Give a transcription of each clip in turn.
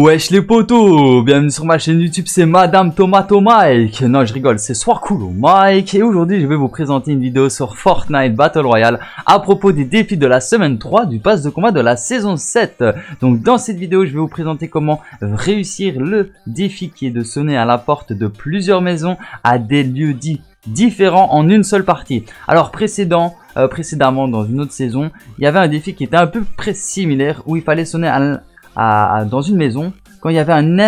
Wesh les potos, bienvenue sur ma chaîne YouTube, c'est Madame Tomato Mike. Non, je rigole, c'est Soir Cool Mike. Et aujourd'hui, je vais vous présenter une vidéo sur Fortnite Battle Royale à propos des défis de la semaine 3 du pass de combat de la saison 7. Donc dans cette vidéo, je vais vous présenter comment réussir le défi qui est de sonner à la porte de plusieurs maisons à des lieux dits différents en une seule partie. Alors précédent, euh, précédemment dans une autre saison, il y avait un défi qui était un peu près similaire où il fallait sonner à dans une maison quand il y avait un,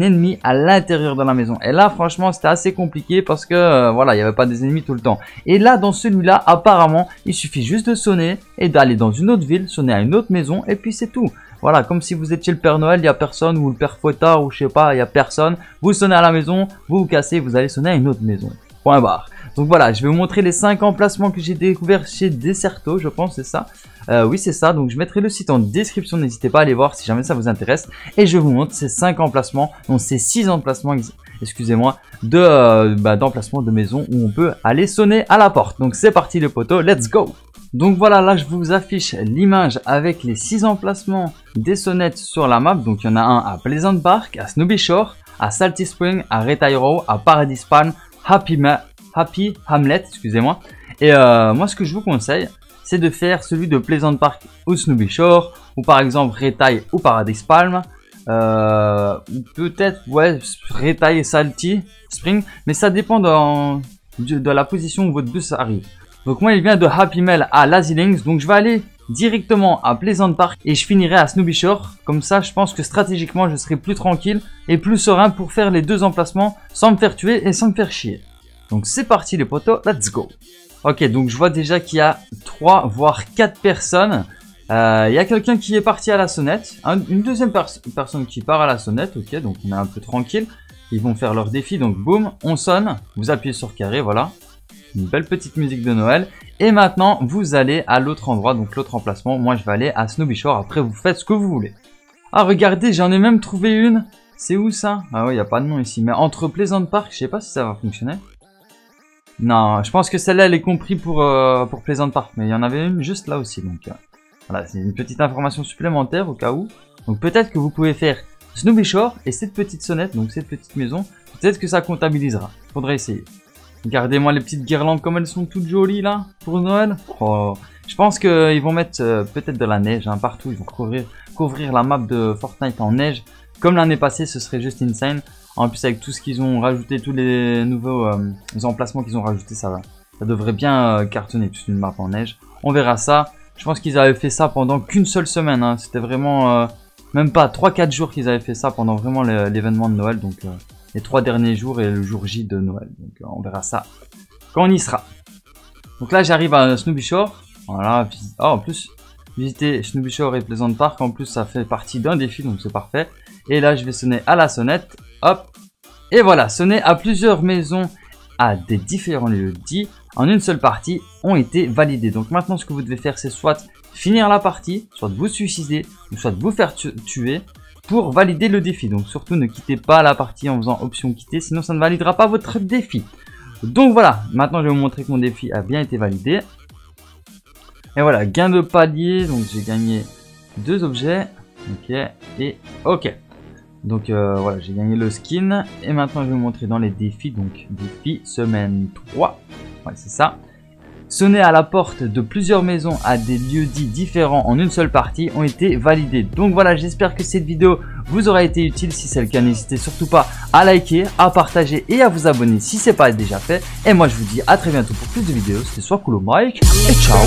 ennemi à l'intérieur de la maison. Et là, franchement, c'était assez compliqué parce que, euh, voilà, il n'y avait pas des ennemis tout le temps. Et là, dans celui-là, apparemment, il suffit juste de sonner et d'aller dans une autre ville, sonner à une autre maison, et puis c'est tout. Voilà, comme si vous étiez le Père Noël, il n'y a personne, ou le Père Fouettard, ou je sais pas, il n'y a personne. Vous sonnez à la maison, vous vous cassez, vous allez sonner à une autre maison. Point barre. Donc voilà, je vais vous montrer les 5 emplacements que j'ai découverts chez Deserto, je pense, c'est ça. Euh, oui, c'est ça. Donc, je mettrai le site en description. N'hésitez pas à aller voir si jamais ça vous intéresse. Et je vous montre ces 5 emplacements, donc ces 6 emplacements, excusez-moi, de euh, bah, de maison où on peut aller sonner à la porte. Donc, c'est parti les poteaux, let's go donc voilà, là je vous affiche l'image avec les 6 emplacements des sonnettes sur la map. Donc il y en a un à Pleasant Park, à Snowy Shore, à Salty Spring, à Retiro, à Paradise Palm, Happy, Happy Hamlet, excusez-moi. Et euh, moi ce que je vous conseille, c'est de faire celui de Pleasant Park ou Snowy Shore, ou par exemple Retail ou Paradise Palm, euh, peut-être ouais Retail et Salty Spring, mais ça dépend de, la position où votre bus arrive. Donc moi il vient de Happy Mail à Lazy Links, donc je vais aller directement à Pleasant Park et je finirai à Snowy Shore. Comme ça je pense que stratégiquement je serai plus tranquille et plus serein pour faire les deux emplacements sans me faire tuer et sans me faire chier. Donc c'est parti les potos, let's go Ok, donc je vois déjà qu'il y a 3 voire 4 personnes. Euh, il y a quelqu'un qui est parti à la sonnette. une deuxième personne qui part à la sonnette. Ok, donc on est un peu tranquille. Ils vont faire leur défi. Donc boum, on sonne. Vous appuyez sur carré, voilà. Une belle petite musique de Noël. Et maintenant, vous allez à l'autre endroit, donc l'autre emplacement. Moi, je vais aller à Snowy Shore. Après, vous faites ce que vous voulez. Ah, regardez, j'en ai même trouvé une. C'est où ça? Ah ouais, il n'y a pas de nom ici. Mais entre Pleasant Park, je sais pas si ça va fonctionner. Non, je pense que celle-là, elle est comprise pour, euh, pour Pleasant Park. Mais il y en avait une juste là aussi. Donc euh, voilà, c'est une petite information supplémentaire au cas où. Donc peut-être que vous pouvez faire Snowy Shore et cette petite sonnette, donc cette petite maison. Peut-être que ça comptabilisera. Faudrait essayer. Regardez-moi les petites guirlandes comme elles sont toutes jolies là pour Noël. Oh, je pense qu'ils vont mettre euh, peut-être de la neige hein, partout. Ils vont couvrir, couvrir la map de Fortnite en neige. Comme l'année passée, ce serait juste insane. En plus, avec tout ce qu'ils ont rajouté, tous les nouveaux euh, emplacements qu'ils ont rajouté, ça devrait bien euh, cartonner toute une map en neige. On verra ça. Je pense qu'ils avaient fait ça pendant qu'une seule semaine. Hein. C'était vraiment euh, même pas 3-4 jours qu'ils avaient fait ça pendant vraiment l'événement de Noël. Donc les trois derniers jours et le jour J de Noël. Donc on verra ça quand on y sera. Donc là j'arrive à Snowy Shore. Voilà. Oh, en plus visiter Snowy Shore et Pleasant Park. En plus ça fait partie d'un défi donc c'est parfait. Et là je vais sonner à la sonnette. Hop. Et voilà, sonner à plusieurs maisons à des différents lieux dits en une seule partie ont été validés. Donc maintenant, ce que vous devez faire, c'est soit finir la partie, soit vous suicider, ou soit vous faire tuer pour valider le défi. Donc surtout, ne quittez pas la partie en faisant option quitter, sinon ça ne validera pas votre défi. Donc voilà, maintenant je vais vous montrer que mon défi a bien été validé. Et voilà, gain de palier, donc j'ai gagné deux objets. Ok, et ok. Donc euh, voilà, j'ai gagné le skin. Et maintenant, je vais vous montrer dans les défis. Donc, défi semaine 3. Ouais, c'est ça. Sonner à la porte de plusieurs maisons à des lieux dits différents en une seule partie ont été validés. Donc voilà, j'espère que cette vidéo vous aura été utile. Si c'est le cas, n'hésitez surtout pas à liker, à partager et à vous abonner si ce n'est pas déjà fait. Et moi, je vous dis à très bientôt pour plus de vidéos. C'était soit Mike et ciao.